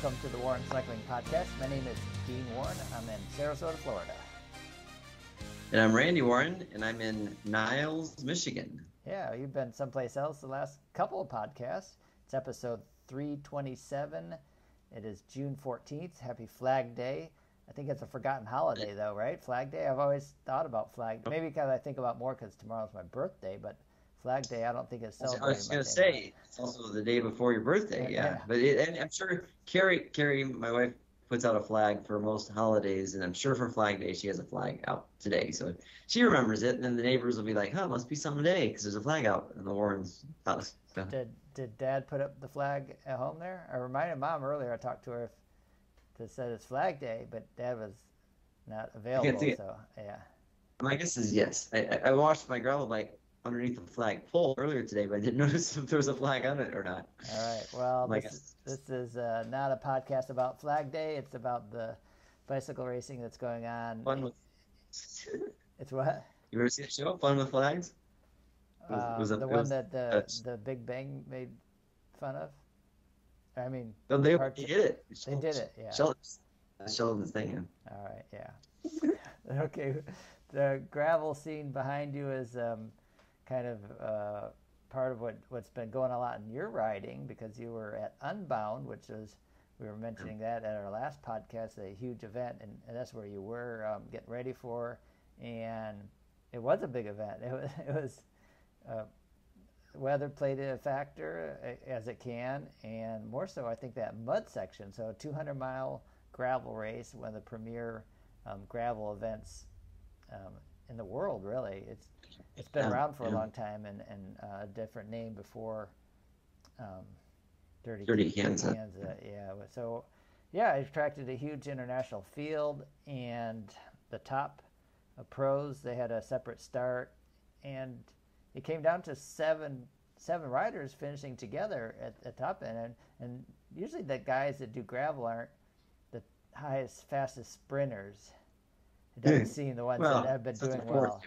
Welcome to the Warren Cycling Podcast. My name is Dean Warren. I'm in Sarasota, Florida. And I'm Randy Warren, and I'm in Niles, Michigan. Yeah, you've been someplace else the last couple of podcasts. It's episode 327. It is June 14th. Happy Flag Day. I think it's a forgotten holiday, though, right? Flag Day. I've always thought about Flag. Day. Oh. Maybe because I think about more because tomorrow's my birthday, but Flag Day, I don't think it's celebrated. I was going to say it's also the day before your birthday. Yeah, yeah. but it, and I'm sure Carrie, Carrie, my wife, puts out a flag for most holidays, and I'm sure for Flag Day she has a flag out today, so she remembers it. And then the neighbors will be like, "Huh, must be some today because there's a flag out in the Warrens' house." So. Did Did Dad put up the flag at home there? I reminded Mom earlier. I talked to her if to said it's Flag Day, but Dad was not available. So yeah. My guess is yes. I, I watched my gravel bike underneath the flag pole earlier today, but I didn't notice if there was a flag on it or not. All right. Well, this, this is uh, not a podcast about Flag Day. It's about the bicycle racing that's going on. Fun with. it's what? You ever see the show Fun with Flags? Was, was um, the one that the the Big Bang made fun of. I mean, no, they, they did it. They did it. Yeah. Sheldon's thing. All right. Yeah. okay. The gravel scene behind you is um, kind of uh, part of what, what's been going a lot in your riding because you were at Unbound, which is, we were mentioning that at our last podcast, a huge event, and, and that's where you were um, getting ready for. And it was a big event. It was, it was uh, weather played a factor as it can, and more so, I think that mud section. So, a 200 mile gravel race, one of the premier um, gravel events um, in the world, really. It's it's been around for a long time and, and uh, a different name before um, Dirty, Dirty Kansas. Yeah, so yeah, it attracted a huge international field, and the top pros they had a separate start, and it came down to seven seven riders finishing together at the top end, and, and usually the guys that do gravel aren't the highest, fastest sprinters. It doesn't seem the ones well, that have been doing well.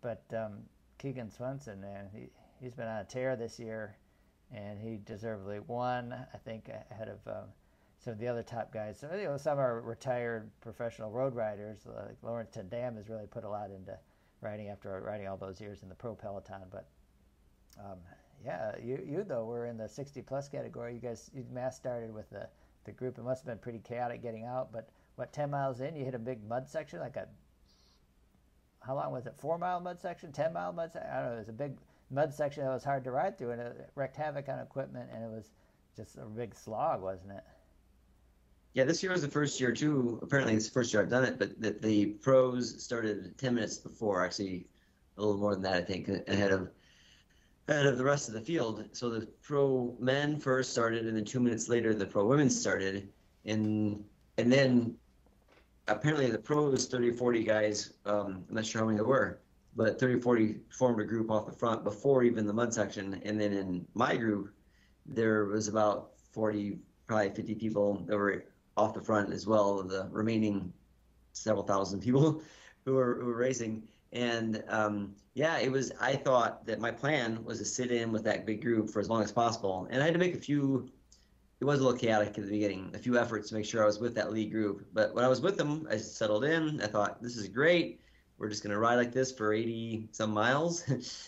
But um, Keegan Swenson, man, he he's been on a tear this year, and he deservedly won. I think ahead of um, some of the other top guys. So you know, some are retired professional road riders. Like Laurens ten Dam has really put a lot into riding after riding all those years in the pro peloton. But um, yeah, you you though were in the 60 plus category. You guys you mass started with the the group. It must have been pretty chaotic getting out, but what 10 miles in you hit a big mud section like a how long was it? Four mile mud section? 10 mile mud section i don't know it was a big mud section that was hard to ride through and it wreaked havoc on equipment and it was just a big slog wasn't it? Yeah this year was the first year too apparently it's the first year i've done it but the, the pros started 10 minutes before actually a little more than that i think ahead of ahead of the rest of the field. So the pro men first started and then two minutes later the pro women started and and then apparently the pros 30 40 guys um, i'm not sure how many there were. But 30 40 formed a group off the front before even the mud section. And then in my group there was about 40 probably 50 people that were off the front as well the remaining several thousand people who were, who were racing. And um, yeah it was i thought that my plan was to sit in with that big group for as long as possible. And i had to make a few it was a little chaotic at the beginning. A few efforts to make sure I was with that lead group, but when I was with them, I settled in. I thought this is great. We're just gonna ride like this for 80 some miles,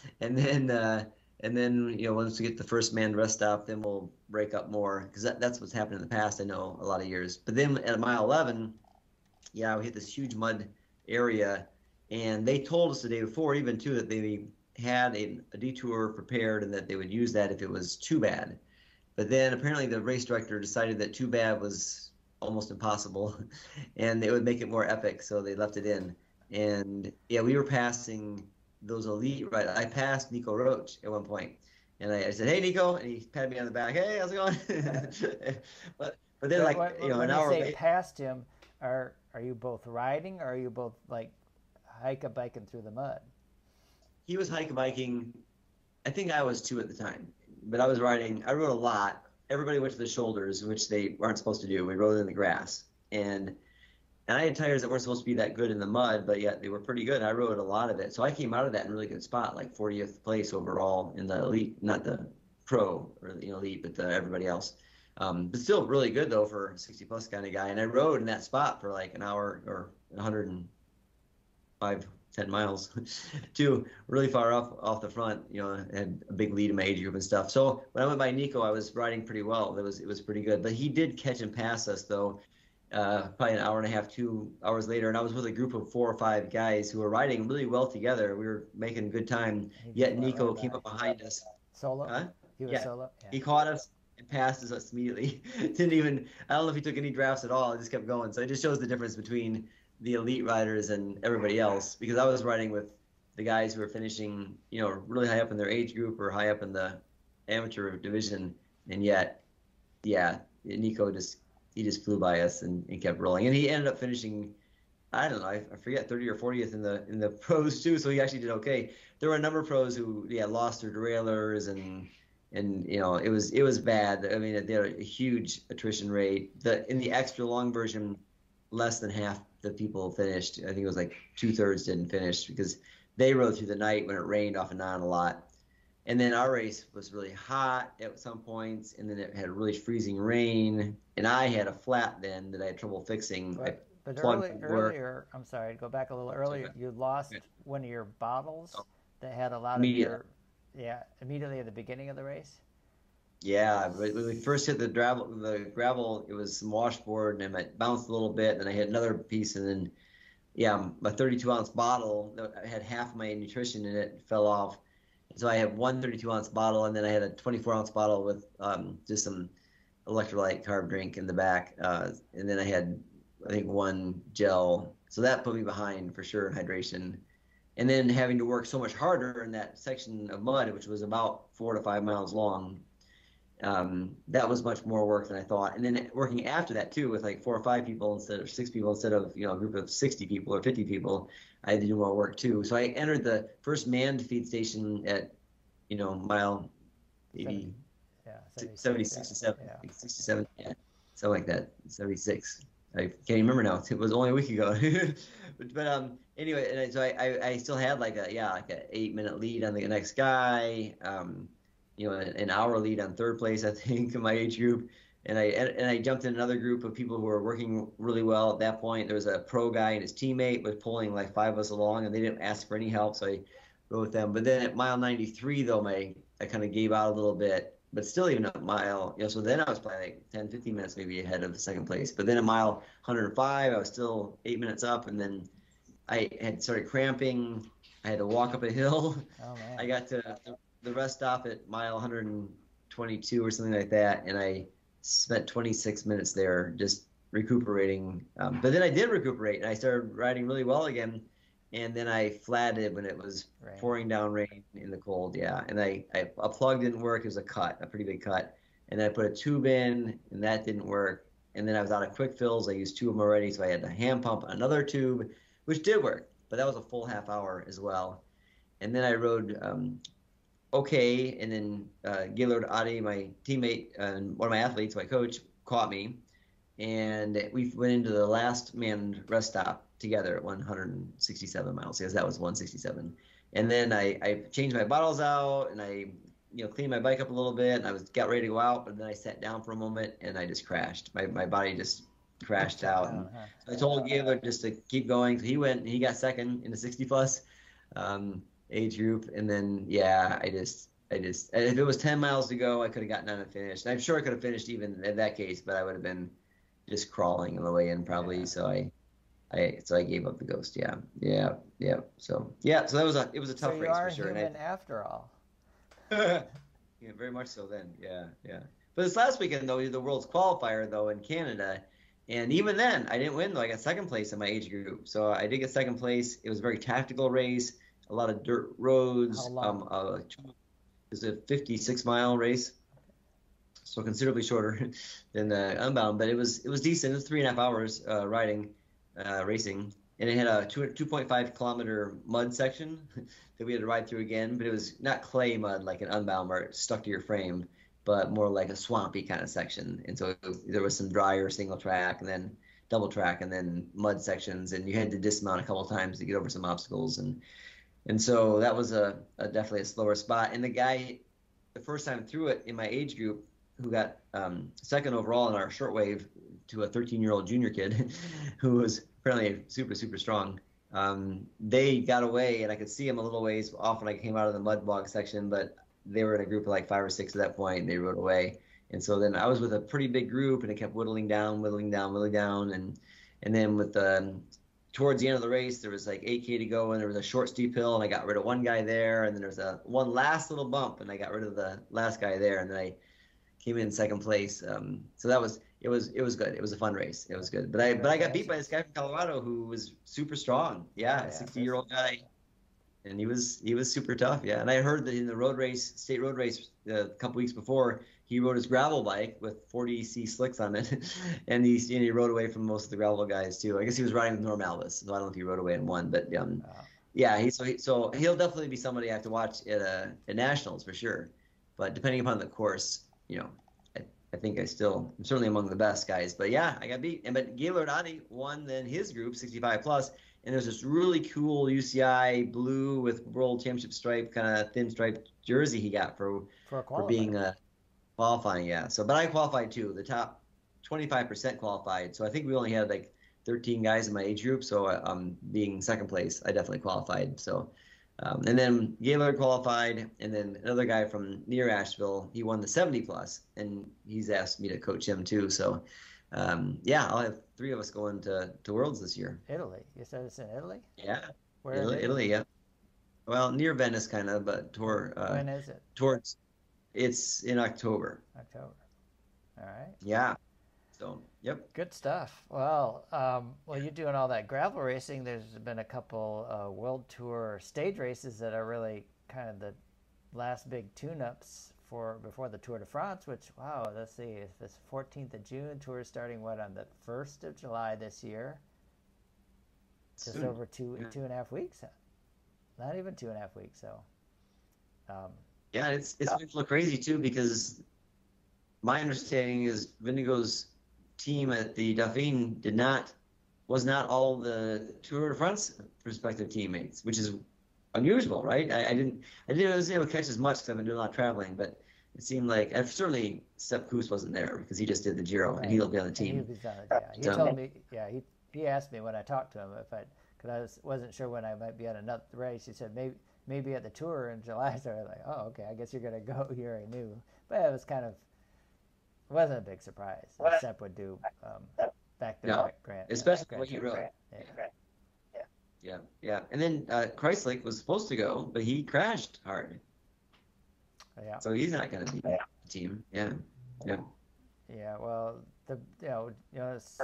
and then uh, and then you know once we get the first man rest stop, then we'll break up more because that, that's what's happened in the past. I know a lot of years. But then at mile 11, yeah, we hit this huge mud area, and they told us the day before, even too, that they had a, a detour prepared and that they would use that if it was too bad. But then apparently the race director decided that too bad was almost impossible, and it would make it more epic, so they left it in. And yeah, we were passing those elite right. I passed Nico Roche at one point, and I, I, said, "Hey, Nico," and he patted me on the back. Hey, how's it going? but but then, like what, you know, an hour say past him, are are you both riding, or are you both like hike a biking through the mud? He was hike biking. I think I was too at the time but I was riding. I rode a lot. Everybody went to the shoulders, which they aren't supposed to do. We rode in the grass, and and I had tires that weren't supposed to be that good in the mud, but yet they were pretty good. I rode a lot of it, so I came out of that in a really good spot, like 40th place overall in the elite, not the pro or the elite, but the everybody else. Um, but still really good though for a 60 plus kind of guy. And I rode in that spot for like an hour or 105, 10 miles to really far off off the front. You know, had a big lead in my age group and stuff. So when I went by Nico, I was riding pretty well. It was it was pretty good. But he did catch and pass us though. Uh, probably an hour and a half, two hours later, and I was with a group of four or five guys who were riding really well together. We were making good time. Yet Nico came up behind us. Solo. Huh? He was yeah. solo. Yeah. He caught us and passes us immediately. Didn't even. I don't know if he took any drafts at all. It just kept going. So it just shows the difference between the elite riders and everybody else. Because I was riding with the guys who were finishing, you know, really high up in their age group or high up in the amateur division, and yet, yeah, Nico just he just flew by us and, and kept rolling. And he ended up finishing, I don't know, I, forget, 30 or 40th in the in the pros too. So he actually did okay. There were a number of pros who yeah lost their derailleurs and and you know it was it was bad. I mean they had a huge attrition rate. The in the extra long version, less than half the people finished. I think it was like two thirds didn't finish because they rode through the night when it rained off and on a lot. And then our race was really hot at some points, and then it had really freezing rain. And I had a flat then that I had trouble fixing. But, but early, earlier, I'm sorry, go back a little earlier. You lost yeah. one of your bottles oh. that had a lot of your, yeah, immediately at the beginning of the race. Yeah, when we first hit the gravel, the gravel, it was some washboard, and it bounced a little bit. And I had another piece, and then, yeah, my 32 ounce bottle that had half my nutrition in it fell off so I have one 32 ounce bottle, and then I had a 24 ounce bottle with um, just some electrolyte carb drink in the back, uh, and then I had I think one gel. So that put me behind for sure in hydration. And then having to work so much harder in that section of mud, which was about four to five miles long, um, that was much more work than I thought. And then working after that too, with like four or five people instead of six people, instead of you know a group of 60 people or 50 people, I had to do more work too. So I entered the first manned feed station at, you know, mile 80, yeah, 76, yeah. 67, yeah. 67, yeah, something like that, 76. I can't even remember now. It was only a week ago. but, but, um, anyway, and so I, I, I, still had like a yeah like an eight minute lead on the next guy. Um, you know, an hour lead on third place I think in my age group and I and I jumped in another group of people who were working really well at that point. There was a pro guy and his teammate was pulling like five of us along, and they didn't ask for any help, so I rode with them. But then at mile 93, though, my I kind of gave out a little bit, but still even a mile, you know, so then I was probably like 10, 15 minutes maybe ahead of second place. But then at mile 105, I was still eight minutes up, and then I had started cramping. I had to walk up a hill. Oh. I got to the rest stop at mile 122 or something like that, and I spent 26 minutes there just recuperating. Um, but then I did recuperate, and I started riding really well again. And then I flatted when it was right. pouring down rain in the cold. Yeah, and I, I a plug didn't work. It was a cut, a pretty big cut. And then I put a tube in, and that didn't work. And then I was out of quick fills. I used two of them already, so I had to hand pump another tube, which did work. But that was a full half hour as well. And then I rode um, okay. And then uh, Gaylord Adi, my teammate and one of my athletes, my coach, caught me, and we went into the last manned rest stop together at 167 miles because that was 167. And then I, I changed my bottles out and I you know cleaned my bike up a little bit and I was got ready to go out, but then I sat down for a moment and I just crashed. My my body just crashed out. And so I told Gaylord just to keep going. So he went he got second in the 60 plus. Um, age group. And then yeah, I just I just if it was ten miles to go, I could have gotten on and finished. I'm sure I could have finished even in that case, but I would have been just crawling on the way in probably. Yeah. So I. I so I gave up the ghost. Yeah, yeah, yeah. So yeah, so that was a it was a tough so race for sure. Human and I, after all. yeah, very much so. Then, yeah, yeah. But this last weekend though, the world's qualifier though in Canada, and even then I didn't win though. I got second place in my age group, so I did get second place. It was a very tactical race a lot of dirt roads. Um, uh, it's a 56 mile race, so considerably shorter than the Unbound, but it was it was decent. It was three and a half hours uh, riding, uh, racing, and it had a 2, 2.5 kilometer mud section that we had to ride through again. But it was not clay mud like an Unbound where it stuck to your frame, but more like a swampy kind of section. And so there was some drier single track, and then double track, and then mud sections, and you had to dismount a couple times to get over some obstacles and and so that was a, a, definitely a slower spot. And the guy, the first time through it in my age group, who got um, second overall in our shortwave to a 13 year old junior kid who was apparently super super strong. Um, they got away, and I could see them a little ways off when I came out of the mud bog section, but they were in a group of like five or six at that point, and they rode away. And so then I was with a pretty big group, and it kept whittling down, whittling down, whittling down, and and then with the towards the end of the race, there was like 8K to go, and there was a short steep hill, and I got rid of one guy there, and then there was a one last little bump, and I got rid of the last guy there, and then I came in second place. Um, so that was it was it was good. It was a fun race. It was good. But I but I got beat by this guy from Colorado who was super strong. Yeah, 60 year old guy, and he was he was super tough. Yeah, and I heard that in the road race, state road race, uh, a couple weeks before, he rode his gravel bike with 40c slicks on it, and he and he rode away from most of the gravel guys too. I guess he was riding with Norm Alvis, so I don't know if he rode away and won, but um, yeah, he so he, so he'll definitely be somebody I have to watch at uh, at nationals for sure. But depending upon the course, you know, I, I think I still I'm certainly among the best guys. But yeah, I got beat, and but Gaylord Adi won then his group 65 plus, and there's this really cool UCI blue with World Championship stripe kind of thin striped jersey he got for for, for being a Qualifying, yeah. So, but I qualified too. The top 25% qualified. So I think we only had like 13 guys in my age group. So um, being second place, I definitely qualified. So, um, and then Gaylord qualified, and then another guy from near Asheville, he won the 70 plus, and he's asked me to coach him too. So, um, yeah, I'll have three of us going to, to Worlds this year. Italy. You said it's in Italy? Yeah. Where Italy, Italy, yeah. Well, near Venice, kind of, but toward. Uh, when is it? Towards it's in October. October. All right. Yeah. So, yep. Good stuff. Well, um, well, you're doing all that gravel racing. There's been a couple uh, World Tour stage races that are really kind of the last big tune-ups for before the Tour de France. Which, wow, let's see, if it's 14th of June, tour is starting what on the 1st of July this year. Just Soon. over two yeah. two and a half weeks. Not even two and a half weeks. So. Um, yeah, it's it's yeah. look crazy too because my understanding is Vingegaard's team at the Dauphine did not was not all the Tour de France prospective teammates, which is unusual, right? I, I didn't I didn't I was able to catch as much because I've been doing a lot of traveling, but it seemed like and certainly Sepp Kuss wasn't there because he just did the Giro right. and he'll be on the team. He, yeah. he so, told me, yeah, he he asked me when I talked to him if I because I was, wasn't sure when I might be on another race. He said maybe maybe at the tour in July. So I was like, oh, okay, I guess you're gonna go. You already knew, but it was kind of it wasn't a big surprise. What? Sepp would do um, back to no, Grant, especially uh, what he wrote. Yeah. yeah. yeah, yeah, and then uh, Kruijswijk was supposed to go, but he crashed hard. Yeah. So he's not going to be the team. Yeah, yeah. Yeah. Well, the you know, you know was,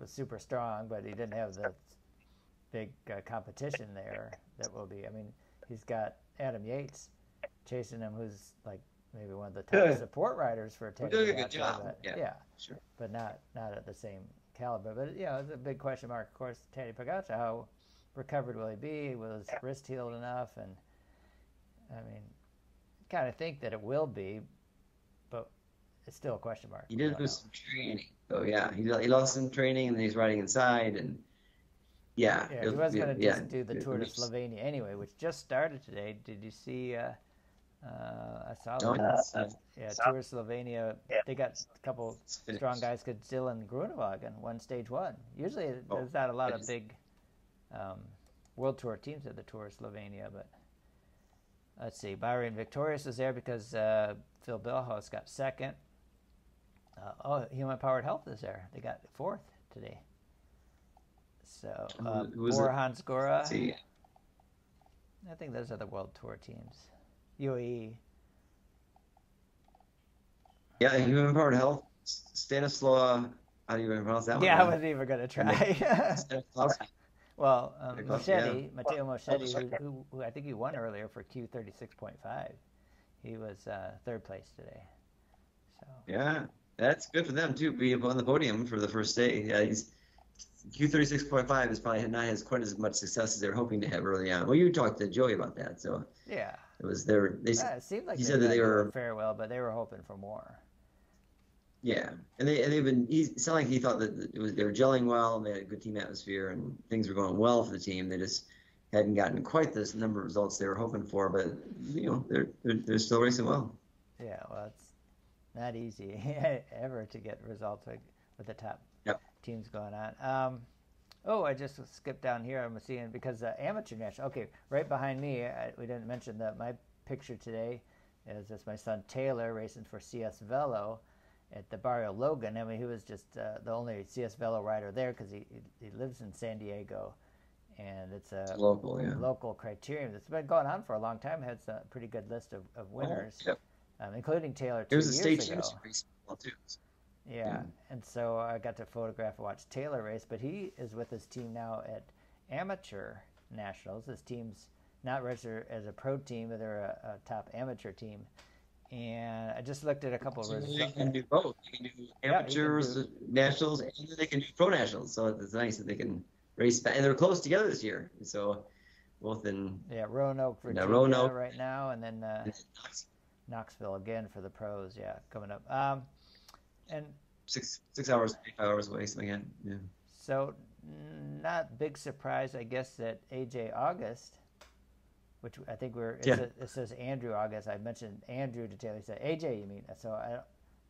was super strong, but he didn't have the big uh, competition there that will be. I mean, he's got Adam Yates chasing him, who's like maybe one of the top support riders for Teddy. Doing a good job. But, yeah, yeah, sure. But not not at the same caliber. But you know, it's a big question mark. Of course, Teddy Pogacar, how recovered will he be? Will his wrist healed enough? And I mean, kind of think that it will be, but it's still a question mark. He did lose some training. Oh yeah, he, he lost some training, and he's riding inside and yeah. Yeah, he was going to yeah, do the Tour de Slovenia anyway, which just started today. Did you see? Uh, uh, I saw that. Uh, yeah, Tour of Slovenia. They got a couple strong guys. Cause Dylan Groenewegen won stage one. Usually, oh, there's not a lot of big um, World Tour teams at the Tour of Slovenia, but let's see. Bahrain Victorious is there because uh, Phil Bauhaus got second. Uh, oh, Human Powered Health is there. They got fourth today. So uh, Borjan Zgora. I think those are the World Tour teams. UAE. Yeah, Human Powered Health. Stanislaw. How do you even pronounce that one? Yeah, I wasn't even going to try. well, um, Moschetti, yeah. Matteo Moschetti, who, who, who, I think he won earlier for Q36.5. He was uh, third place today. So. Yeah, that's good for them too. Be up on the podium for the first day. Yeah, he's Q36.5 is probably not has quite as much success as they were hoping to have early on. Well, you talked to Joey about that, so yeah, it was their. They, yeah, it seemed like he said that they were farewell, but they were hoping for more. Yeah, and they and they've been. He sounded like he thought that it was they were gelling well, and they had a good team atmosphere, and things were going well for the team. They just hadn't gotten quite this number of results they were hoping for, but you know they're they're, they're still racing well. Yeah, well, it's not easy ever to get results with, with the top. Teams going on. Um, oh, I just skipped down here. I'm seeing because the amateur national. Okay, right behind me, I, we didn't mention that my picture today is my son Taylor racing for CS Velo at the Barrio Logan. I mean, he was just uh, the only CS Velo rider there because he, he lives in San Diego, and it's a it's local, yeah. local criterium that's been going on for a long time. Has a pretty good list of, of winners, oh, yep. um, including Taylor. It was a state championship race too. Yeah. yeah, and so I got to photograph and watch Taylor race, but he is with his team now at amateur nationals. His team's not registered as a pro team, but they're a, a top amateur team and I just looked at a couple so of results. They can do both. They can do amateurs, yeah, do, nationals, and they can do pro nationals. So it's nice that they can race back, and they're close together this year. So both in yeah Roanoke, Virginia, Roanoke. right now, and then uh, Knoxville again for the pros. Yeah, coming up. Um, and six six hours, five hours away, something again. Yeah. So not big surprise, I guess, that AJ August which I think we're it, yeah. says, it says Andrew August. I mentioned Andrew to Taylor. He said AJ, you mean? So I,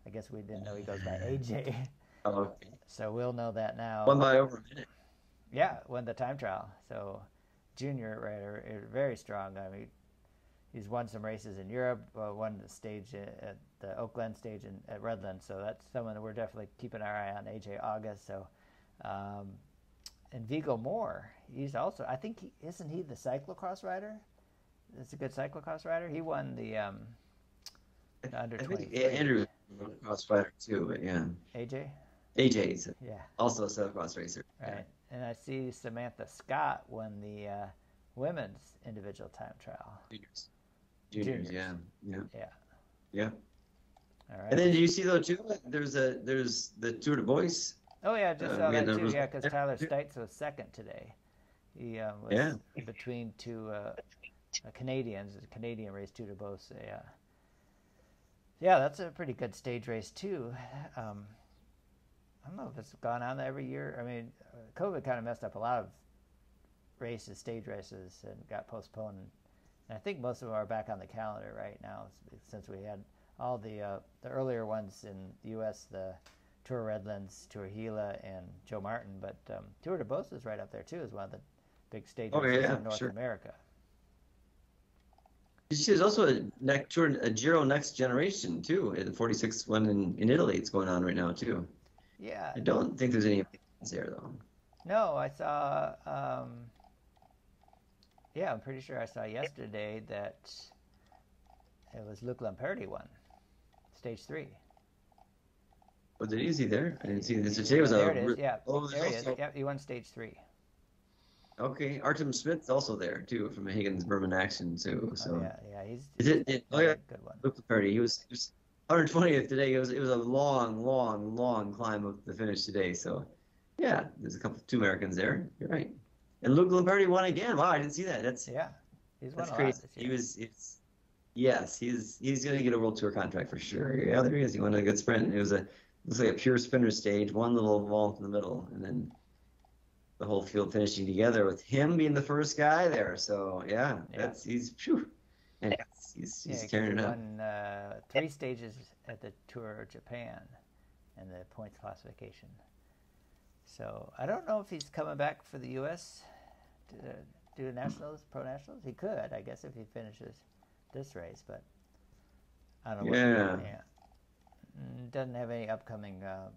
I guess we didn't know he goes by AJ. Oh, okay. So we'll know that now. Won by over a minute. Yeah, won the time trial. So junior rider, eh, very strong. I mean, he's won some races in Europe. Uh, won the stage at the Oak Glen stage in, at Redland. So that's someone that we're definitely keeping our eye on. AJ August. So. Um, and Viggo Moore, he's also. I think he isn't he the cyclocross rider? is a good cyclocross rider. He won the um, the under twenty. Yeah, Andrew cross rider too, but yeah. AJ. AJ's yeah. Also a cyclocross racer. Right, yeah. and I see Samantha Scott won the uh, women's individual time trial. Juniors. Juniors. Juniors. Yeah. Yeah. Yeah. Yeah. All right. And then do you see though too? There's a there's the Tour de Beauce. Oh yeah, just uh, saw that too. Yeah, because Tyler Stites was second today. He um, was yeah. between two uh, uh, Canadians, a Canadian race Tour de Beauce. Yeah, yeah, that's a pretty good stage race too. Um, I don't know if it's gone on every year. I mean, uh, COVID kind of messed up a lot of races, stage races, and got postponed. And I think most of them are back on the calendar right now since we had all the uh, the earlier ones in the U.S. the Tour Redlands, Tour Gila, and Joe Martin. But um, Tour de Beauce is right up there too as one of the big stage oh, yeah, in North sure. America. There's also a next tour, a Giro Next Generation too. The 46 one in, in Italy. It's going on right now too. Yeah. I don't think there's any there though. No, I saw. Um, yeah, I'm pretty sure I saw yesterday that it was Luke Lamperti won, stage three. Was it easy there? I didn't see this. Today was there a. It is. Yeah, oh, there he is. Yeah, he won stage three. Okay, Artem Smith's also there too from Hagens Berman Axeon too. Oh, so oh, yeah, yeah, he's. Is it? it oh yeah, good one. Luke Lamperti. He was, he was 120th today. It was it was a long, long, long climb of the finish today. So, yeah, there's a couple two Americans there. You're right. And Luke Lamperti won again. Wow, I didn't see that. That's yeah, he's that's crazy. He was it's yes, he's he's gonna get a world tour contract for sure. Yeah, there he is. He won a good sprint. It was a looks like a pure sprinter stage, one little vault in the middle, and then the whole field finishing together with him being the first guy there. So yeah, yeah. that's he's phew, and he's he's yeah, tearing it up. Won uh, three stages at the Tour of Japan, and the points classification. So I don't know if he's coming back for the U.S. to do nationals, pro nationals. He could, I guess, if he finishes this race, but I don't know. Yeah. What, yeah. Mm, doesn't have any upcoming uh,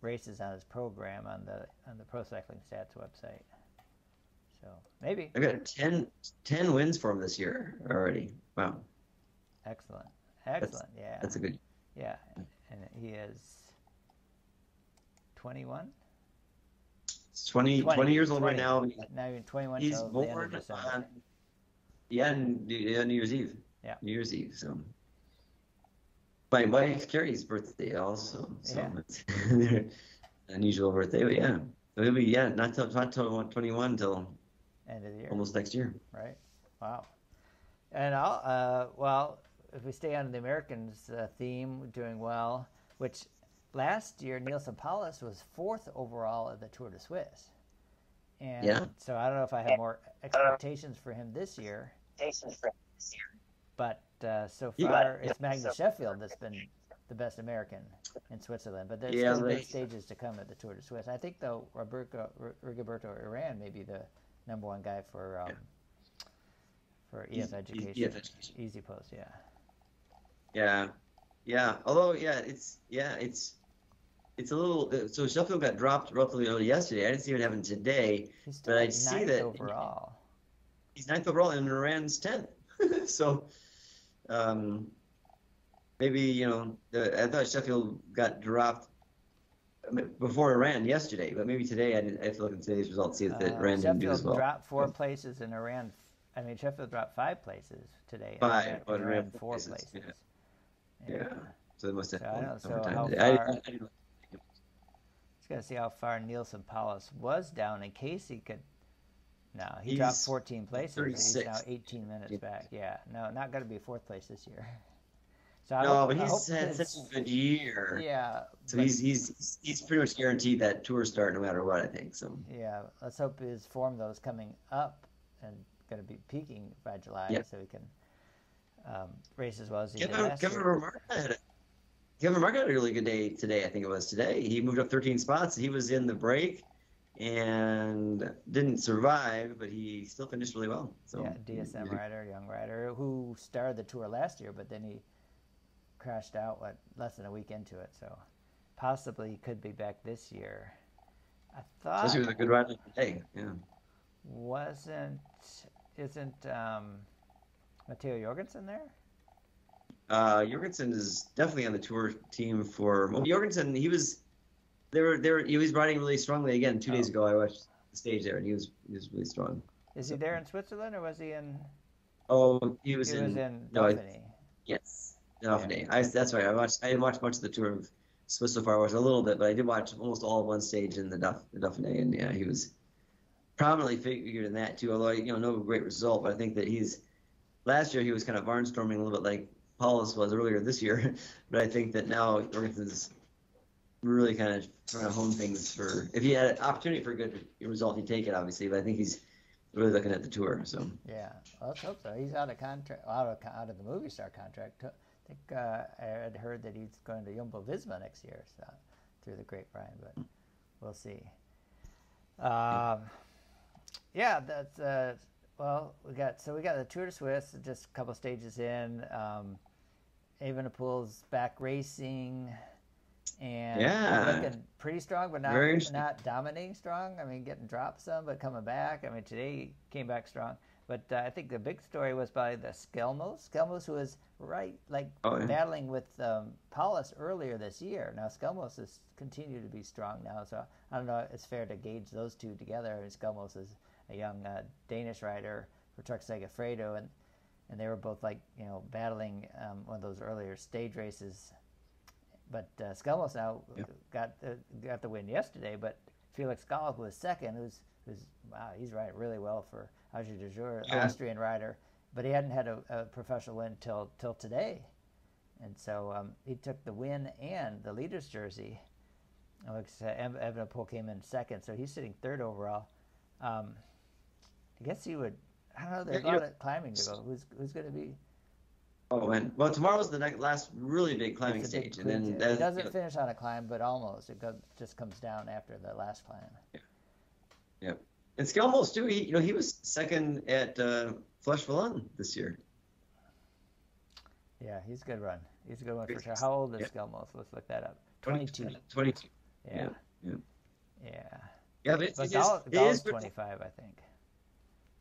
races on his program on the on the Pro Cycling Stats website. So maybe I got 10, 10 wins for him this year already. Wow. Excellent. Excellent. That's, yeah. That's a good. Yeah, and he is twenty one. 20, 20, 20, years old 20, right now. Now you're 21. He's born on yeah, yeah, New Year's Eve. Yeah, New Year's Eve. So my wife Carrie's birthday also. So yeah. it's unusual birthday, but yeah. It'll be yeah, not till not till twenty one until end of the year. Almost next year. Right. Wow. And I'll uh, well, if we stay on the Americans uh, theme, doing well, which last year Neilson Powless was fourth overall at the Tour de Suisse. And yeah. so I don't know if I have more expectations for him this year. Expectations for him this year. but uh, so far yeah, it's Magnus so- Sheffield that's been the best American in Switzerland. But there's Yeah, still big they- stages to come at the Tour de Suisse. I think though Roberto R- Rigoberto Urán may be the number one guy for um, for EF Easy- education. EF education. Easy post, yeah. Yeah, yeah. Although, yeah, it's yeah, it's it's a little. uh, So Sheffield got dropped roughly early yesterday. I didn't see what happened today. But I like see ninth that- overall. He's ninth overall, and Urán's tenth. so, um, maybe you know, the, I thought Sheffield got dropped before Urán yesterday, but maybe today I, didn't, I have to look at today's results see that Uh, Urán didn't do as well. dropped four places and Urán. I mean, Sheffield dropped five places today. Five, but and Urán Urán four places, places. Yeah. So they must have So I don't- so how far- I, I Just got to see how far Neilson Powless was down in case he could. No, he dropped 14 places. and He's now 36. 18 minutes Yeah. back. Yeah, no, not going to be fourth place this year. So I no, hope, but he's had such a good year. Yeah, So he's he's he's pretty much guaranteed that tour start no matter what. I think so. yeah. Let's hope his form though is coming up and going to be peaking by July, Yeah. so he can um, race as well as he Kevin did last Kevin year. Vermaerke had a, Kevin Vermaerke had a really good day today. I think it was today. He moved up 13 spots. He was in the break and didn't survive, but he still finished really well. So yeah, DSM rider, young rider, who started the tour last year, but then he crashed out what less than a week into it. So possibly he could be back this year. I thought Especially with a good rider today. Yeah. wasn't isn't um, Matteo Jorgensen there? Uh, Jorgensen is definitely on the tour team for well, Jorgensen. He was there. were he was riding really strongly again two days Oh. ago. I watched the stage there, and he was he was really strong. Is he there in Switzerland or was he in? Oh, he was he in was in no, I- Dauphiné. yes, Dauphiné. I that's right. I watched I didn't watch much of the tour of Swiss so far. I watched a little bit, but I did watch almost all of one stage in the Dauph- the Dauphiné, and yeah, he was prominently figured in that too. Although you know no great result, but I think that he's last year he was kind of barnstorming a little bit like Powless was earlier this year. but I think that now Jorgensen's really kind of trying to hone things for if he had an opportunity for a good result, he'd take it obviously. But I think he's really looking at the tour. So Yeah, well, let's hope so. He's out of contract, out of out of the Movistar contract. I think uh, I had heard that he's going to Jumbo Visma next year, so through the grapevine, but we'll see. Um, yeah, that's uh, well, we got so we got the Tour de Suisse, just a couple stages in. Um, Evenepoel's back racing, and Yeah. looking pretty strong, but not not dominating strong. I mean, getting dropped some, but coming back. I mean, today he came back strong. But uh, I think the big story was by the Skjelmose. Skjelmose, who was right, like Oh, yeah. battling with um, Powless earlier this year. Now Skjelmose has continued to be strong now, so I don't know. if It's fair to gauge those two together. Skjelmose is a young uh, Danish rider for Trek Segafredo, and and they were both like you know battling um, one of those earlier stage races. But uh, Skjelmose now Yeah. got the, got the win yesterday, but Felix Gall, who was second, who's who's wow, he's riding really well for Age de Jour, Yeah. Austrian rider, but he hadn't had a, a professional win till till today, and so um, he took the win and the leader's jersey. I said, came in second, so he's sitting third overall. Um, I guess he would. I don't know. There's Yeah, a lot of climbing to go. Who's who's going to be? Oh man! Well, tomorrow's the next, last really big climbing big stage, and then that, it doesn't finish on a climb, but almost. It go, just comes down after the last climb. Yeah. Yep. And Skjelmose too. He, you know, he was second at uh, Flèche Wallonne this year. Yeah, he's a good run. He's a good one for sure. How old is Yeah. Skjelmose? Let's look that up. 22. 22. Yeah. Yeah, Yeah. yeah. Yeah, but it's, But it is, Gall, it Gall's is. 25, I think.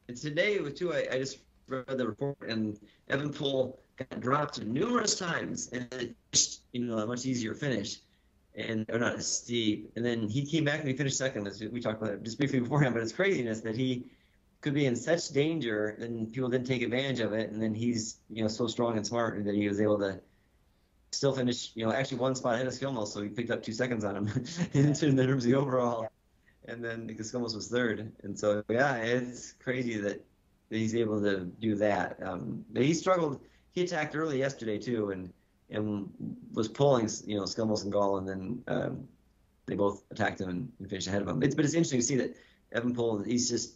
And today, with too, I, I just read the report, and Evenepoel got dropped numerous times, and it, you know, a much easier finish, and or not as steep. And then he came back and he finished second. As we talked about it just briefly beforehand, but it's craziness that he could be in such danger, and people didn't take advantage of it. And then he's, you know, so strong and smart that he was able to still finish, you know, actually one spot ahead of Skjelmose, so he picked up two seconds on him in terms of the overall. And then because was third, and so yeah, it's crazy that, that he's able to do that. Um, but he struggled. He attacked early yesterday too, and and was pulling, you know, Skjelmose and Gall, and then um, they both attacked him and, and finished ahead of him. It's, but it's interesting to see that Evenepoel, he's just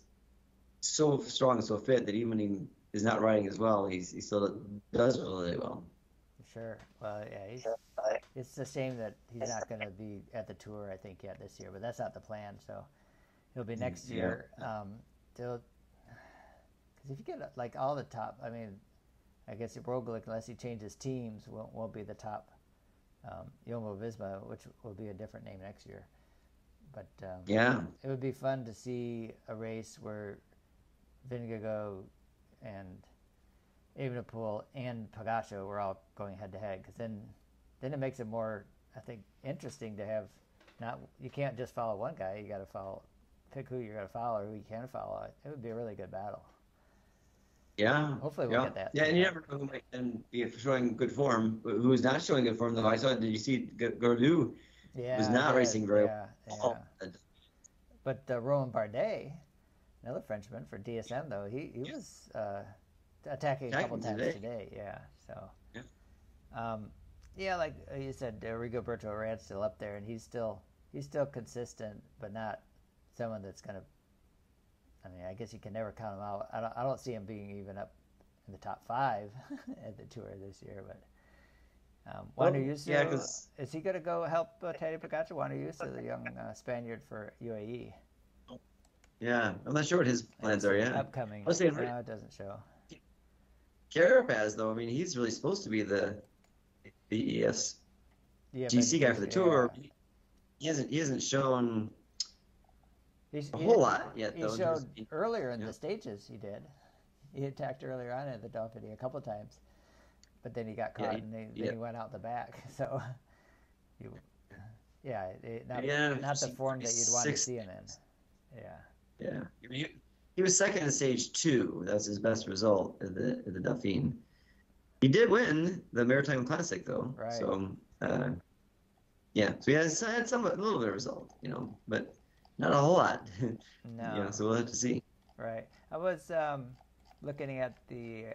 so strong and so fit that even when he is not riding as well, he's he still does really well. Sure. Well, yeah, he's, it's a shame that he's not going to be at the tour. I think yet this year, but that's not the plan. So he'll be next Yeah. year. Um, because if you get like all the top, I mean, I guess Roglic, unless he changes teams, won't won't be the top. Um, Jumbo Visma, which will be a different name next year. But um, Yeah, it would be fun to see a race where Vingegaard and Evenepoel and Pogacar were all going head to head because then then it makes it more I think interesting to have not you can't just follow one guy you got to follow pick who you're going to follow or who you can follow it would be a really good battle yeah. Hopefully we'll yeah. get that. Yeah, and you never know who might then be showing good form. Who's not showing good form though? I saw. Did you see G- Gaudu yeah was not did, racing very yeah, yeah. well? but uh, Romain Bardet another Frenchman for DSM though he, he was uh, attacking a couple times today. today yeah so Yeah. Um, yeah, like uh, you said, uh, Rigoberto Urán's still up there, and he's still he's still consistent, but not someone that's gonna. I mean, I guess you can never count him out. I don't, I don't see him being even up in the top five at the tour this year. But um, Well, Juan Ayuso, yeah, 'cause- is he gonna go help uh, Tadej Pogacar? Juan Ayuso, the young uh, Spaniard for UAE. Yeah, I'm not sure what his plans are. Yeah, upcoming. I was saying- no, it doesn't show. Carapaz though. I mean, he's really supposed to be the the ES Yeah, GC guy for the tour. yeah. He hasn't he hasn't shown He's, a he- whole lot yet He though. in showed of- earlier in yeah. the stages. He did. He attacked earlier on at the Dauphiné a couple times, but then he got caught he- and then, yeah. then he went out the back. So, you, yeah, it, not, Yeah, not the form that you'd want to see him in. Yeah, Yeah, he, he was second in stage two. That's his best result at the at the Dauphine. He did win the Maritime Classic though. Right. So uh, yeah, so he has had some a little bit of result, you know, but not a whole lot. no, yeah, so we'll have to see. right. I was um, looking at the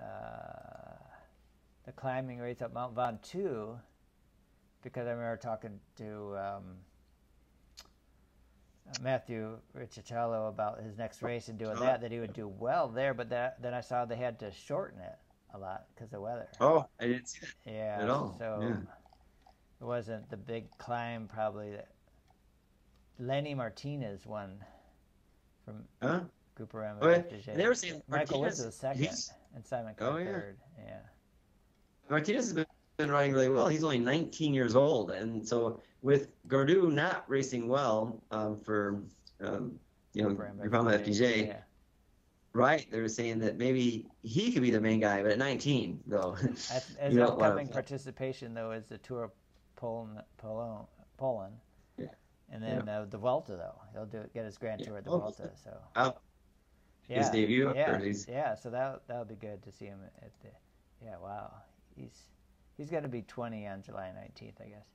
uh, the climbing rates at Mount Ventoux because I remember talking to um, Matthew Riccitello about his next race and doing Oh. that, that he would do well there, but that, then I saw they had to shorten it a lot because of weather. Oh, I didn't see that. yeah, at all, so yeah. it wasn't the big climb probably that Lenny Martinez won from Huh? Groupama Oh, yeah. They were saying Michael Woods Martinez- was second and Simon Cook Oh, yeah. third. Yeah. Martinez has been, been riding really well. He's only 19 years old, and so with Gaudu not racing well um, for um, you know Groupama FDJ, Yeah. right? They were saying that maybe he could be the main guy, but at 19 though. As, as You upcoming participation, though, is the Tour of Poland, Poland, Poland. Yeah. and then uh, the Vuelta, though he'll do get his Grand Yeah. Tour at the Oh, Vuelta. So Oh, yeah, his debut, yeah, yeah. So that that'll be good to see him at the. Yeah, wow, he's he's going to be 20 on July 19th, I guess.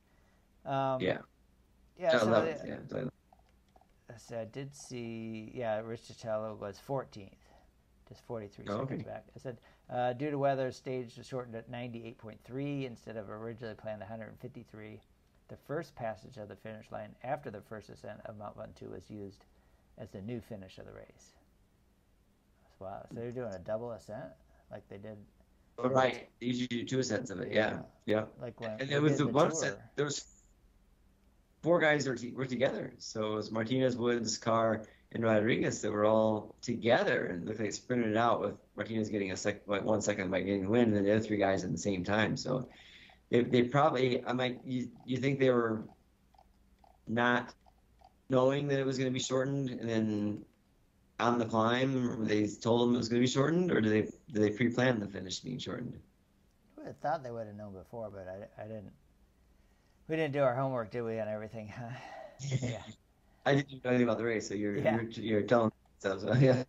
Um, yeah, yeah. So, 11th, the- yeah, so- so I did see, yeah, Rich Riccitello was 14th, just 43 Oh, seconds okay. back. I said, uh, due to weather, stage was shortened at 98.3 instead of originally planned 153. The first passage of the finish line after the first ascent of Mount Ventoux was used as the new finish of the race. Wow, so they're doing a double ascent like they did, oh, right. Usually do two sets of it. Yeah, yeah. like when And they it was the one set. There was four guys were, t- were together. So it was Martinez, Woods, Carr, and Rodriguez that were all together, and looked like sprinted it out with Martinez getting a sec, like one second by getting the win, and then the other three guys at the same time. So they, they probably, I might, you, you think they were not knowing that it was going to be shortened, and then on the climb they told them it was going to be shortened, or did they did they pre-plan the finish being shortened? I thought they would have known before, but I, I didn't. We didn't do our homework, did we, on everything? yeah. I didn't know anything about the race, so you're Yeah. you're, you're telling stuff. So yeah,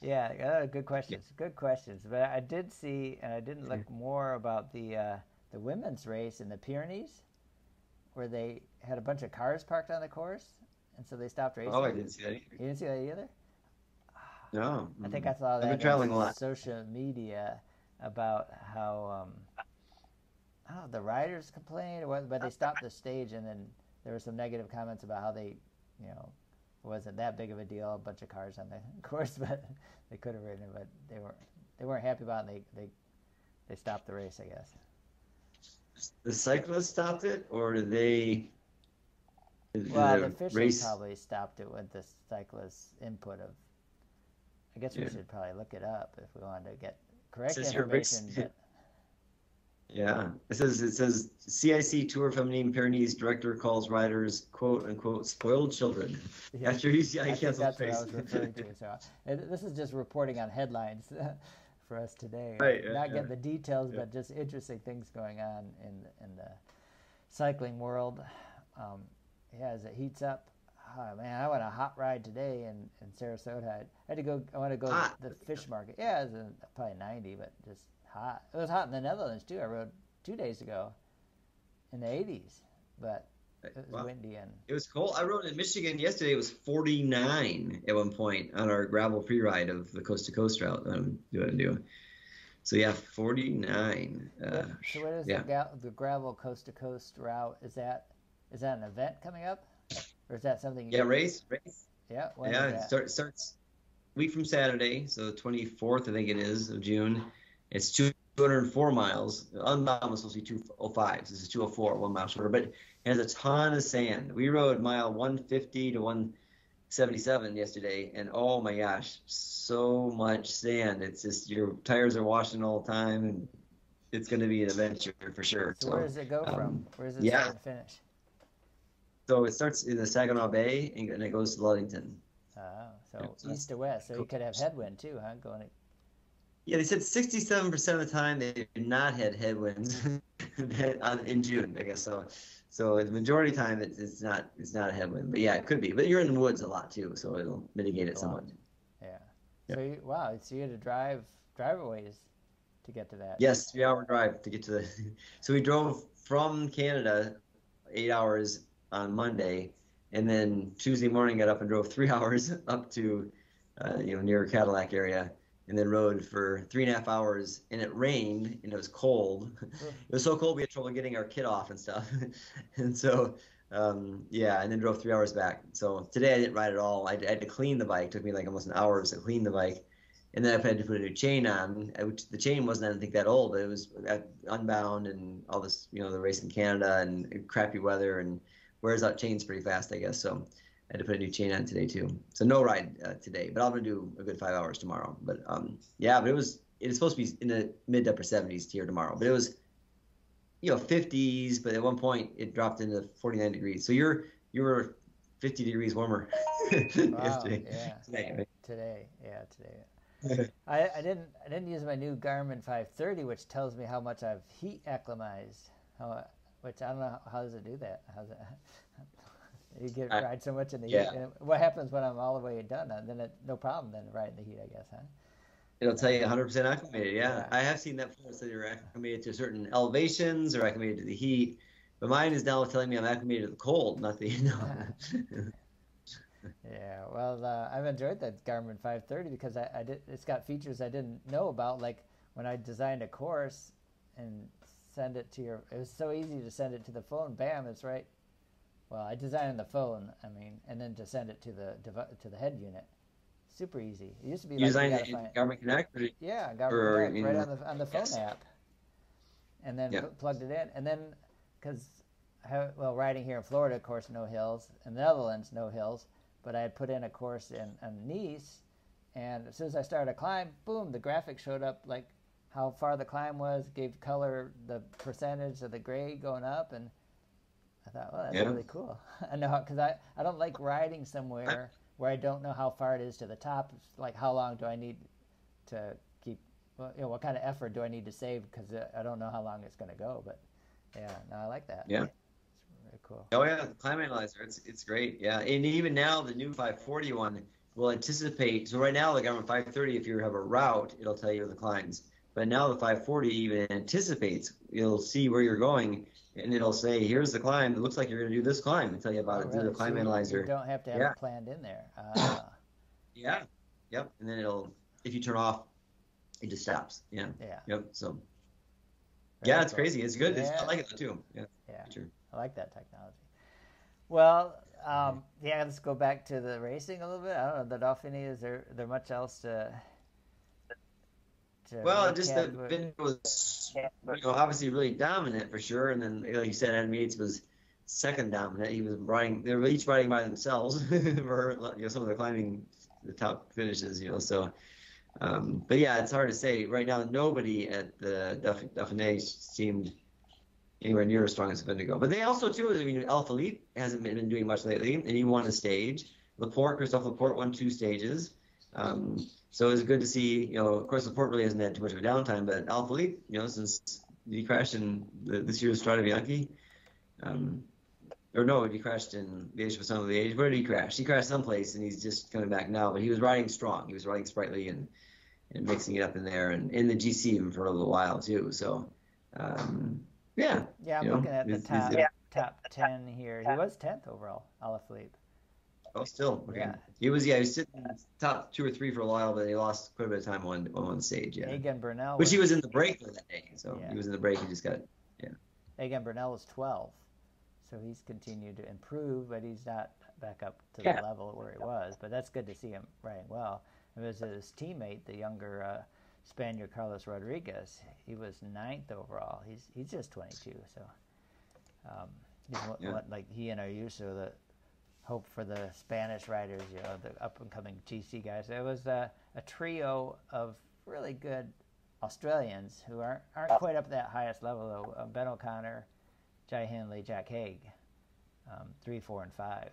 Yeah, uh, good questions. Good questions. But I did see, and I didn't look more about the uh, the women's race in the Pyrenees, where they had a bunch of cars parked on the course, and so they stopped racing. oh, I didn't see that either. You didn't see that either. No, I think I saw I've that been traveling on a lot. social media about how um, I the riders complained, or what, but they uh, stopped the stage, and then there were some negative comments about how they, you know, wasn't that big of a deal. A bunch of cars on the course, but they could have ridden it, but they weren't they weren't happy about it. And they they they stopped the race, I guess. The cyclists stopped it, or did they? did Well, the the officials race. probably stopped it with the cyclists' input of. I guess we Yeah. should probably look it up if we wanted to get correct Says here race- information. But Yeah, it says it says CIC Tour Feminine Pyrenees director calls riders quote unquote spoiled children yeah, after UCI I canceled that's what I race. was referring to. So this is just reporting on headlines for us today. Right, yeah, Not yeah. getting the details, Yeah. but just interesting things going on in in the cycling world. Um, yeah, as it heats up. Oh, man, I went a hot ride today in, in Sarasota. I had to go. I want to go to the fish market. Yeah, it was uh, probably ninety, but just hot. It was hot in the Netherlands too. I rode two days ago in the eighties, but it was Wow. windy and It was cold. I rode in Michigan yesterday. It was 49 at one point on our gravel pre-ride of the coast to coast route that I'm doing. doing. So yeah, 49. Uh, so what is yeah. the, ga- the gravel coast to coast route? Is that is that an event coming up, or is that something? yeah, race, race. Yeah. Yeah, it start, starts week from Saturday, so the 24th, I think it is, of June. It's 204 miles. Unbound was supposed to be 205. So this is 204, one mile shorter, but it has a ton of sand. We rode mile 150 to 177 yesterday, and oh my gosh, so much sand. It's just your tires are washing all the time, and it's going to be an adventure for sure. so where does it go from? um, Where does it yeah. start and finish? So it starts in the Saginaw Bay and it goes to Ludington. Oh, so Yeah, east to west. So you could have headwind too, huh? Going. To, Yeah, they said 67% of the time they do not had headwinds in June, I guess so. So the majority of the time it's, it's not it's not a headwind, but yeah, it could be. But you're in the woods a lot too, so it'll mitigate it somewhat. yeah. Yeah. So you, wow, so you had to drive drive a ways to get to that. Yes, three hour drive to get to the. So we drove from Canada eight hours on Monday, and then Tuesday morning got up and drove three hours up to, uh, you know, near Cadillac area, and then rode for three and a half hours. And it rained and it was cold. it was so cold we had trouble getting our kit off and stuff. and so, um, yeah, and then drove three hours back. So today I didn't ride at all. I, I had to clean the bike. It took me like almost an hour to clean the bike. And then I had to put a new chain on, uh, which the chain wasn't, I think, that old, but it was uh, unbound and all this, you know, the race in Canada and crappy weather and wears out chains pretty fast, I guess. So I had to put a new chain on today too. So no ride uh, today, but I'm gonna do a good five hours tomorrow. But um, yeah, but it was it's supposed to be in the mid to upper 70s here tomorrow, but it was you know 50s, but at one point it dropped into 49 degrees. So you're you were 50 degrees warmer Wow, yesterday. yeah. Today, right? Today, yeah, today. I, I didn't I didn't use my new Garmin 530, which tells me how much I've heat acclimatized. How, which I don't know how does it do that. How's it? You get I- ride so much in the yeah. heat. And what happens when I'm all the way done? Then it, no problem. Then ride in the heat, I guess, huh? It'll tell you 100% acclimated. Yeah. Yeah. I have seen that before. So you're acclimated to certain elevations or acclimated to the heat. But mine is now telling me I'm acclimated to the cold, nothing. No. Yeah, well, uh, I've enjoyed that Garmin 530 because I, I did. It's got features I didn't know about, like when I designed a course and send it to your. It was so easy to send it to the phone. Bam, it's right. Well, I designed on the phone. I mean, and then to send it to the to the head unit. Super easy. It used to be you like designed you it in Garmin Connect? Yeah, Garmin Connect, right on the on the phone yes. app, and then Yeah. pl- plugged it in, and then because well, riding here in Florida, of course, no hills. In the Netherlands, no hills. But I had put in a course in, in Nice, and as soon as I started a climb, boom, the graphic showed up like how far the climb was, gave color the percentage of the grade going up, and I thought, well, that's Yeah. really cool. I know because I, I don't like riding somewhere where I don't know how far it is to the top. Like how long do I need to keep? Well, you know, what kind of effort do I need to save because uh, I don't know how long it's going to go. But yeah, no, I like that. Yeah. it's very cool. Oh yeah, the climb analyzer. It's it's great. Yeah, and even now the new 540 one will anticipate. So right now the Garmin 530, if you have a route, it'll tell you the climbs. But now the 540 even anticipates. You'll see where you're going, and it'll say, "Here's the climb. It looks like you're going to do this climb," and tell you about Oh, it through really? the climb So analyzer. You don't have to have Yeah. it planned in there. Uh, Yeah. Yep. And then it'll, if you turn off, it just stops. Yeah. yeah. Yep. So very yeah, it's cool. crazy. It's good. It's, I like it too. Yeah. Yeah. Feature. I like that technology. Well, um, yeah, let's go back to the racing a little bit. I don't know the Dauphiné. Is there there much else to? To well, just that Vin was you know obviously really dominant for sure, and then like you said, Adam Yates was second dominant. He was riding; they were each riding by themselves for you know some of the climbing the top finishes. You know, so. Um, but yeah, it's hard to say right now. Nobody at the Dauphiné seemed anywhere near as strong as Vindigo. But they also too, I mean, Alaphilippe hasn't been doing much lately, and he won a stage. Laporte, Christophe Laporte won two stages. Um, so it was good to see. You know, of course, Laporte really hasn't had too much of a downtime, but Alaphilippe, you know, since he crashed in the, this year's Strade Bianche, um, or no, he crashed in the age of some of the age. Where did he crash? He crashed someplace, and he's just coming back now. But he was riding strong. He was riding sprightly and and mixing it up in there, and in the GC even for a little while too. So. Um, yeah. Yeah, I'm looking know, at the top yeah. top ten here. He was tenth overall, Alaphilippe. Oh, still. Okay. Yeah. He was yeah, he was sitting top two or three for a while, but he lost quite a bit of time on on one stage. Yeah. Egan Bernal. Which was, he was in the break for that day, so yeah. he was in the break. He just got yeah. Egan Bernal is twelve, so he's continued to improve, but he's not back up to yeah. the level where he was. But that's good to see him riding well. It was his teammate, the younger. Uh, Spaniard Carlos Rodriguez. He was ninth overall. He's he's just 22, so um, he's yeah. what, like he and Ayuso, the hope for the Spanish riders, you know, the up and coming GC guys. It was a, a trio of really good Australians who aren't aren't quite up at that highest level though. Uh, ben O'Connor, Jai Hindley, Jack Haig, um, three, four, and five.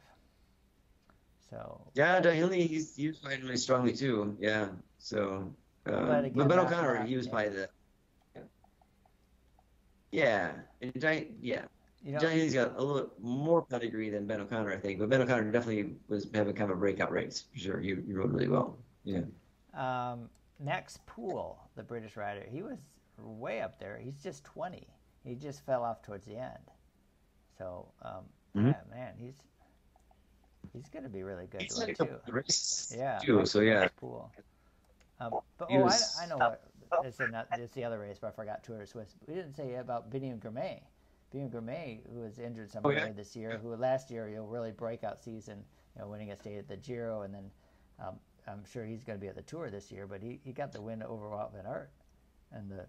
So yeah, Jai Hindley, he's he's fighting really strongly too. Yeah, so um, but, again, but Ben O'Connor, he was probably the. Yeah, and Giant, yeah. You know, Giant's got a little bit more pedigree than Ben O'Connor, I think. But Ben O'Connor definitely was having kind of a breakout race for sure. He, he rode really well. Yeah. Um, Max Poole, the British rider, he was way up there. He's just 20. He just fell off towards the end. So, um, mm-hmm. yeah, man, he's he's going to be really good. He's too. Yeah. Too, so yeah. Poole. Um, but oh, was, I, I, know what it's, not, it's the other race, but I forgot Tour de Suisse. We didn't say about Biniam Girmay. Biniam Girmay, who was injured somewhere oh, yeah. this year, who last year, you know, really breakout season, you know, winning a stage at the Giro, and then um, I'm sure he's going to be at the Tour this year. But he, he got the win over Wout van Aert, and the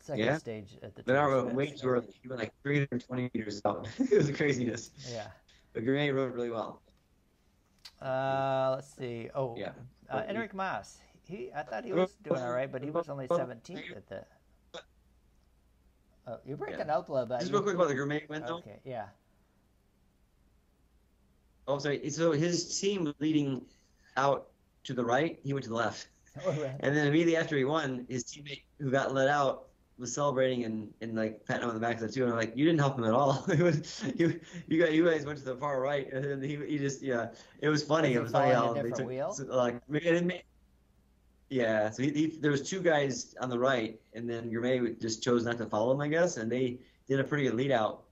second yeah. stage at the Van Aert went way too early. He went like 320 meters out. it was a craziness. Yeah. But Girmay rode really well. Uh, let's see. Oh, yeah. Uh, Enric Mas. He, I thought he was doing all right, but he was only 17th at the. Oh, you're breaking yeah. up a little bit. Just real quick about the Girmay win, though. Okay, yeah. Oh, sorry. So his team leading out to the right, he went to the left. Oh, right. And then immediately after he won, his teammate who got let out was celebrating and, and like patting him on the back of the two, and I'm like, you didn't help him at all. it was you you guys you guys went to the far right, and then he, he just yeah, it was funny. Was it was funny how they took wheel? like it made, yeah, so he, he, there was two guys on the right, and then Girmay just chose not to follow him, I guess, and they did a pretty good lead out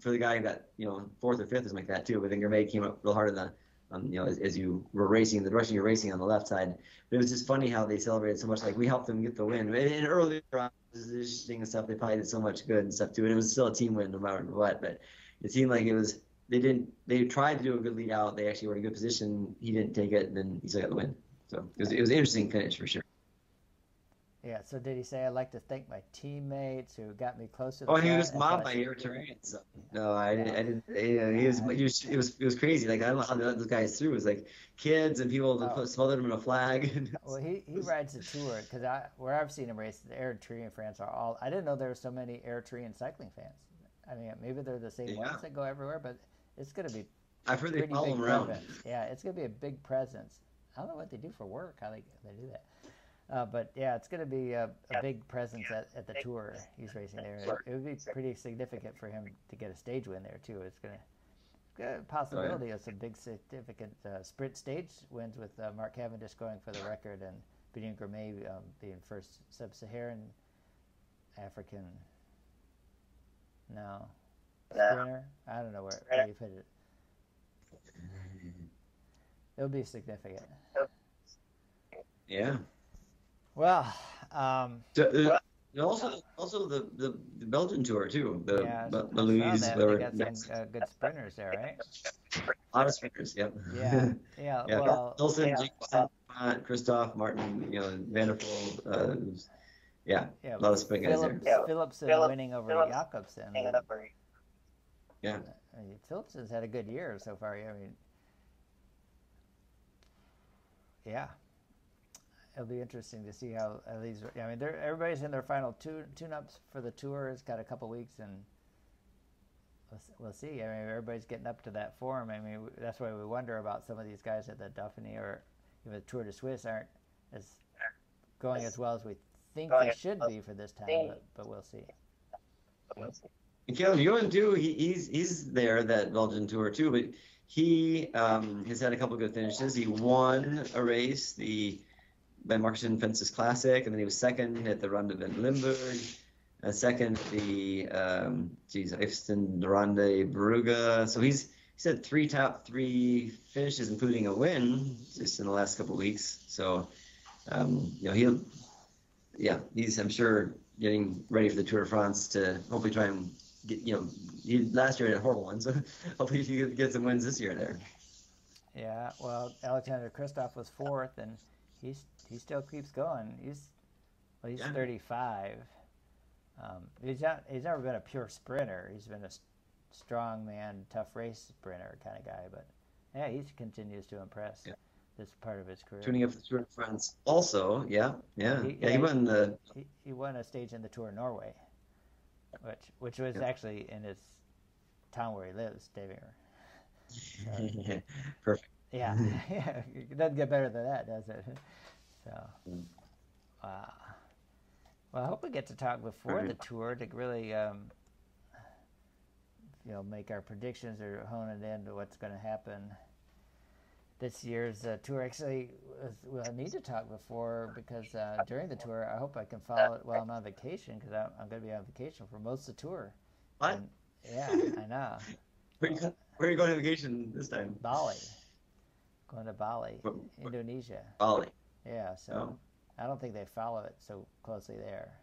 for the guy that you know fourth or fifth something like that too. But then Girmay came up real hard on the, um, you know, as, as, you were racing, the direction you're racing on the left side. But it was just funny how they celebrated so much. Like we helped them get the win. And, and earlier on, positioning and stuff, they probably did so much good and stuff too. And it was still a team win no matter what. But it seemed like it was they didn't they tried to do a good lead out. They actually were in a good position. He didn't take it, and then he still got the win. So it was, it was an interesting finish for sure. Yeah. So did he say I'd like to thank my teammates who got me close to closer? Oh, he was mobbed by Eritreans. No, I didn't. I didn't. he was. He was. It was. It was crazy. Like I don't know how they let those guys through. It was like kids and people oh. smothered him in a flag. well, he, he rides the tour because I where I've seen him race, the Eritrean fans are all. I didn't know there were so many Eritrean cycling fans. I mean, maybe they're the same yeah. ones that go everywhere, but it's going to be. I've heard they follow him around. Yeah, it's going to be a big presence. I don't know what they do for work, how they they do that. Uh, but yeah, it's going to be a, a big presence at, at the tour he's racing there. It, it, would be pretty significant for him to get a stage win there too. It's going to a possibility oh, yeah. of some big significant uh, sprint stage wins with uh, Mark Cavendish going for the record and Biniam Girmay um, being first sub-Saharan African. No, sprinter. I don't know where, where you put it. It'll be significant. Yeah. Well, um, uh, And also, also the, the, the Belgian tour too. The Yeah, Ba- I saw where- They got some uh, good sprinters there, right? a lot of sprinters. Yep. Yeah, yeah. yeah. Well, Olsen, yeah. Jake Kristoff, Martin, you know, Van der Poel. Uh, yeah, yeah. a lot of sprint guys there. Yeah. Philipsen Phillips- winning over Phillips- Jakobsen. Hanging up Yeah. I mean, Phillips has had a good year so far. I mean, yeah, it'll be interesting to see how uh, these. I mean, they're, everybody's in their final tune tune-ups for the tour. It's got a couple weeks, and we'll, we'll see. I mean, everybody's getting up to that form. I mean, that's why we wonder about some of these guys at the Dauphiné or even the Tour de Suisse aren't as going as well as we think they should be for this time. But, but we'll see. And Caleb Ewan too. He, he's he's there that Belgian tour too, but he um, has had a couple good finishes. He won a race, the Ben Markson Fences Classic, and then he was second at the Ronde van Limburg, uh, second at the um, geez, Ifsten Ronde Brugge. So he's he's had three top three finishes, including a win just in the last couple weeks. So um, you know he'll yeah he's I'm sure getting ready for the Tour de France to hopefully try and get you know he last year had a horrible one, so hopefully he can get some wins this year there. Yeah, well, Alexander Kristoff was fourth, and he's he still keeps going. He's well, he's Yeah. 35. Um, he's not he's never been a pure sprinter. He's been a strong man, tough race sprinter kind of guy. But yeah, he continues to impress. Yeah. This part of his career. Tuning up the Tour de France also, yeah, yeah, He- yeah. He yeah, won the He, he won a stage in the Tour of Norway, which which was Yeah. actually in his town where he lives, Stavanger. perfect. Yeah, yeah, it doesn't get better than that, does it? So, Mm. wow. Well, I hope we get to talk before Right. the tour to really, um, you know, make our predictions or hone it in to what's going to happen. This year's uh, tour actually, we'll need to talk before because uh, during the tour, I hope I can follow it while I'm on vacation because I'm, I'm going to be on vacation for most of the tour. What? And, yeah, I know. Where are you, where are you going on vacation this time? Bali. Going to Bali, What- what- Indonesia. Bali. Yeah, so Oh. I don't think they follow it so closely there.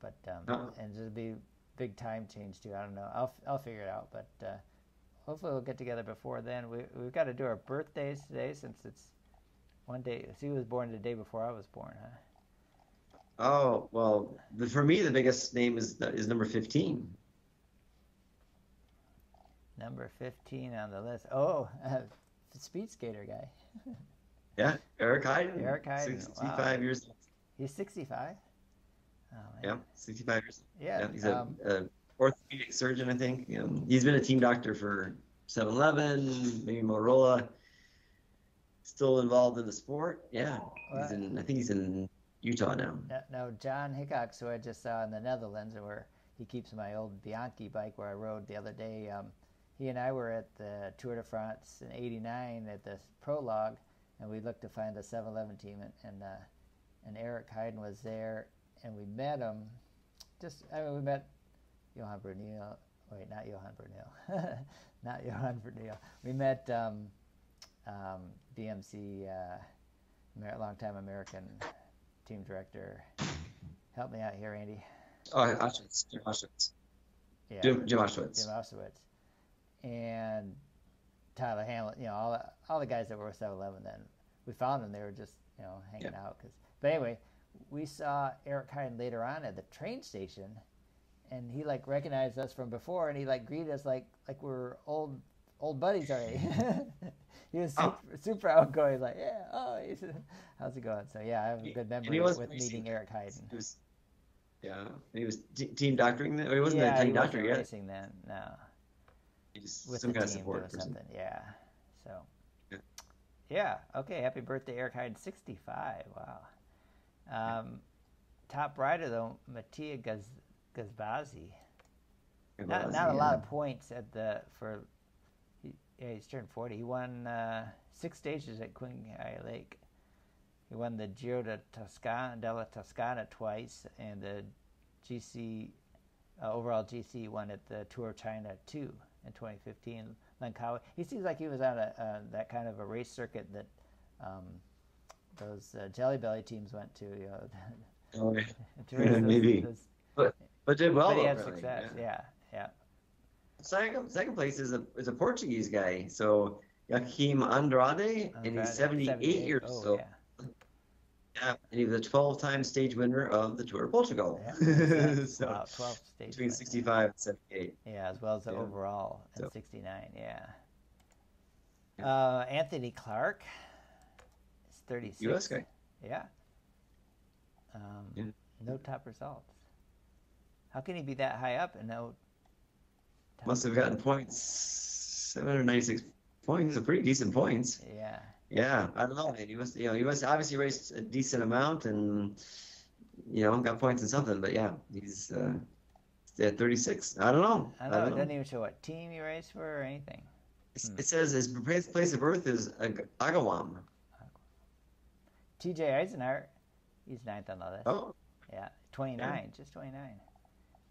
But um, Uh-uh. and it'll be big time change too. I don't know. I'll I'll figure it out. But uh, hopefully we'll get together before then. We we've got to do our birthdays today since it's one day. She was born the day before I was born, huh? Oh well, the, for me the biggest name is is number fifteen. Number fifteen on the list. Oh, speed skater guy. Yeah, Eric Heiden. Eric Heiden, sixty-five wow. years. He's sixty-five. Oh, Yeah, sixty-five years. Yeah. Yeah, he's a, um, a orthopedic surgeon, I think. Um, he's been a team doctor for 7-Eleven, maybe Motorola. Still involved in the sport. Yeah, Well, in. I think he's in Utah now. Now, now John Hickox, who I just saw in the Netherlands, where he keeps my old Bianchi bike where I rode the other day, um, he and I were at the Tour de France in '89 at the prologue, and we looked to find the 7-Eleven team, and and, uh, and Eric Heiden was there, and we met him. Just I mean, we met Johan Bruyneel. Wait, not Johan Bruyneel. not Johan Bruyneel. We met um, um, BMC, uh, Amer- longtime American team director. Help me out here, Andy. Oh, Ochowicz. Jim Ochowicz. Yeah, Jim, Jim Ochowicz. Jim Ochowicz, and Tyler Hamlet. You know, all the, all the guys that were with 7-Eleven. Then we found them. They were just you know hanging out. Cause, but anyway, we saw Eric Heiden later on at the train station, and he like recognized us from before, and he like greeted us like like we're old old buddies already. he was super, Oh. super outgoing, like yeah, oh, he's, how's it going? So yeah, I have a good memory with racing. meeting Eric Heiden. He was, yeah, and he was team doctoring. Then. Or he wasn't yeah, a team he doctor wasn't yet. racing then. No. He just with some kind of team support person. something. Yeah. So. Yeah. Yeah. Okay. Happy birthday, Eric Heiden. Sixty-five. Wow. Um, top rider though, Mattia Gaz- Gavazzi. Not, not a lot of points at the for. He, yeah, he's turned forty. He won uh, six stages at Qinghai Lake. He won the Giro de Toscana, della Toscana twice, and the GC uh, overall GC won at the Tour of China two in 2015. Langkawi. He seems like he was on a uh, that kind of a race circuit that um, those uh, Jelly Belly teams went to. You know, Oh, yeah. Maybe. was- But did well. but he had apparently, success. yeah. Yeah, yeah. Second, second place is a is a Portuguese guy. So Joaquim Andrade, and he's 78, years Oh, old. yeah. Yeah, and he was a 12-time stage winner of the Tour of Portugal. Yeah. so wow, 12 stages. between 65 and 78. Yeah, as well as the Yeah. overall at So- 69. Yeah. Uh, Anthony Clark is 36. U.S. guy. Yeah. Um, Yeah. No top results. How can he be that high up and no? Must have gotten points, 796 points. So pretty decent points. Yeah. Yeah, I don't know. Man. He must, you know, he must obviously raised a decent amount and, you know, got points in something. But yeah, he's uh, at 36. I don't know. I don't know. It doesn't even show what team he raced for or anything. Hmm. It says his place of birth is Ag- Agawam. TJ Eisenhart, he's ninth on the list. Oh, Yeah, 29, just 29.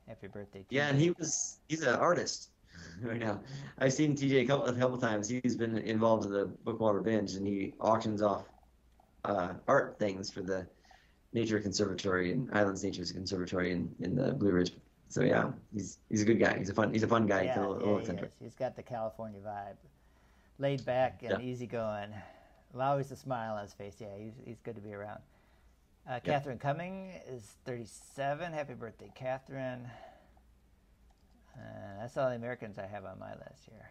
Happy birthday. yeah, and he was he's an artist right now. I've seen TJ a couple a couple times. He's been involved in the Bookwater Binge, and he auctions off uh, art things for the Nature Conservatory and Islands Nature Conservatory in, in the Blue Ridge. So yeah, he's he's a good guy. He's a fun he's a fun guy. Yeah, He's a little, yeah, little he he's got the California vibe. Laid back and Yeah. easygoing. Always a smile on his face. Yeah, he's, he's good to be around. Uh, Catherine Cumming is 37. Happy birthday, Catherine. Uh, that's all the Americans I have on my list here.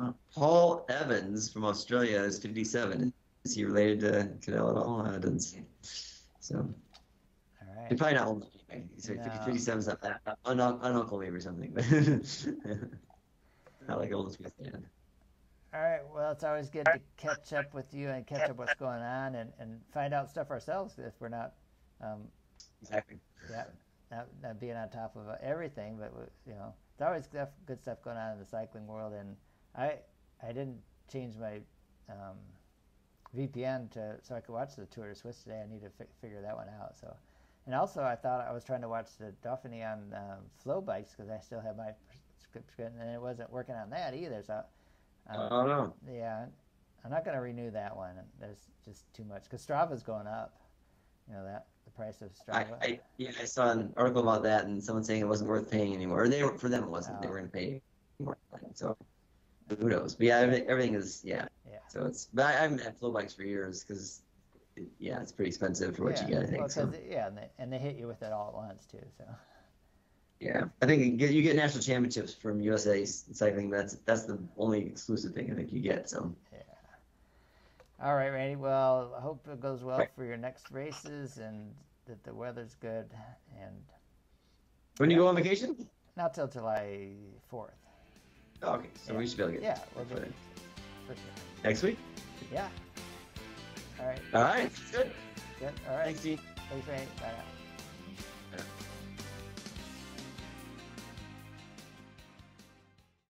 Uh, Paul Evans from Australia is 57. Is he related to Cadel at all? Uh, doesn't seem. So All he's probably not old. Anyway. He's like No. 57 is not that un, un, uncle maybe or something, not like oldest we stand. All right. Well, it's always good to catch up with you and catch up what's going on and, and find out stuff ourselves if we're not, um, Exactly. yeah, not, not being on top of everything. But you know, there's always stuff, good stuff going on in the cycling world. And I I didn't change my um, VPN to so I could watch the Tour de Swiss today. I need to fi- figure that one out. So, and also I thought I was trying to watch the Dauphiné on um, FloBikes because I still have my subscription and it wasn't working on that either. So. Um, Oh no. yeah, I'm not going to renew that one. There's just too much because Strava's going up. You know that the price of Strava. I yeah I saw an article about that and someone saying it wasn't worth paying anymore. Or they were for them it wasn't. They Oh. were going to pay more. So who knows? But yeah, everything, is yeah. Yeah. So it's but I, I haven't had FloBikes for years because it, yeah it's pretty expensive for what yeah, you get. I think well, so. it- yeah, and they, and they hit you with it all at once too. So Yeah, I think you get, you get national championships from USA cycling. That's that's the only exclusive thing I think you get. So yeah. All right, Randy. Well, I hope it goes well Right. for your next races and that the weather's good. And when you go on vacation? not till July fourth. Oh, okay, so Yeah. we should be able to get Yeah, we'll for do it. it for sure. next week. Yeah. All right. All right, good. Good. All right. Thanks, Dean. Thanks, Randy. Bye now.